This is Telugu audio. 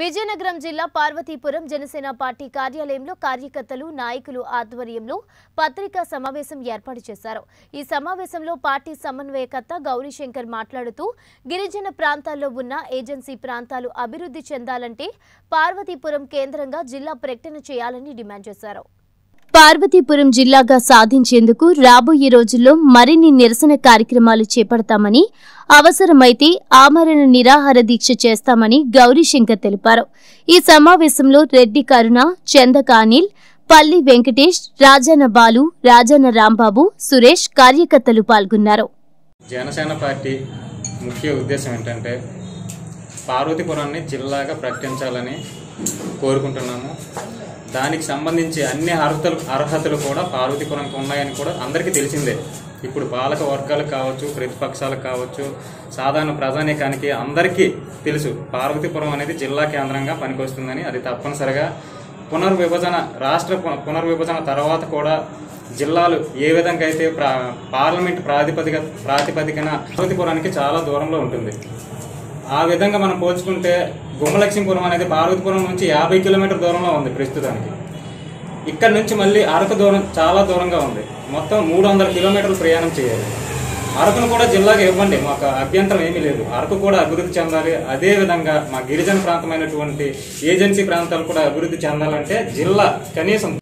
విజయనగరం జిల్లా పార్వతీపురం జనసేన పార్టీ కార్యాలయంలో కార్యకర్తలు నాయకులు ఆధ్వర్యంలో పత్రికా సమావేశం ఏర్పాటు చేశారు. ఈ సమావేశంలో పార్టీ సమన్వయకర్త గౌరీశంకర్ మాట్లాడుతూ గిరిజన ప్రాంతాల్లో ఉన్న ఏజెన్సీ ప్రాంతాలు అభివృద్ధి చెందాలంటే పార్వతీపురం కేంద్రంగా జిల్లా ప్రకటన చేయాలని డిమాండ్ చేశారు. పార్వతీపురం జిల్లాగా సాధించేందుకు రాబోయే రోజుల్లో మరిన్ని నిరసన కార్యక్రమాలు చేపడతామని అవసరమైతే ఆమరణ నిరాహార దీక్ష చేస్తామని గౌరీశంకర్ తెలిపారు. ఈ సమావేశంలో రెడ్డి కరుణ చందక అనిల్ పల్లి వెంకటేష్ రాజన్న బాలు రాజన్న రాంబాబు సురేష్ కార్యకర్తలు పాల్గొన్నారు. జనసేన పార్టీ ముఖ్య ఉద్దేశం ఏంటంటే పార్వతీపురాన్ని జిల్లాగా ప్రకటించాలని కోరుకుంటున్నాము. దానికి సంబంధించి అన్ని అర్హతలు అర్హతలు కూడా పార్వతీపురంకి ఉన్నాయని కూడా అందరికీ తెలిసిందే. ఇప్పుడు పాలక వర్గాలకు కావచ్చు ప్రతిపక్షాలకు కావచ్చు సాధారణ ప్రజానీకానికి అందరికీ తెలుసు పార్వతీపురం అనేది జిల్లా కేంద్రంగా పనికొస్తుందని. అది తప్పనిసరిగా పునర్విభజన రాష్ట్ర పునర్విభజన తర్వాత కూడా జిల్లాలు ఏ విధంగా అయితే ప్రా పార్లమెంట్ ప్రాతిపదిక ప్రాతిపదికన పార్వతీపురానికి చాలా దూరంలో ఉంటుంది. ఆ విధంగా మనం పోల్చుకుంటే గుమ్మలక్ష్మీపురం అనేది పార్వతీపురం నుంచి యాభై కిలోమీటర్ దూరంలో ఉంది ప్రస్తుతానికి. ఇక్కడ నుంచి మళ్ళీ అరకు దూరం చాలా దూరంగా ఉంది. మొత్తం మూడు వందల కిలోమీటర్లు ప్రయాణం చేయాలి. అరకును కూడా జిల్లాగా ఇవ్వండి మాకు అభ్యంతరం ఏమీ లేదు. అరకు కూడా అభివృద్ధి చెందాలి. అదే విధంగా మా గిరిజన ప్రాంతమైనటువంటి ఏజెన్సీ ప్రాంతాలు కూడా అభివృద్ధి చెందాలంటే జిల్లా కనీసం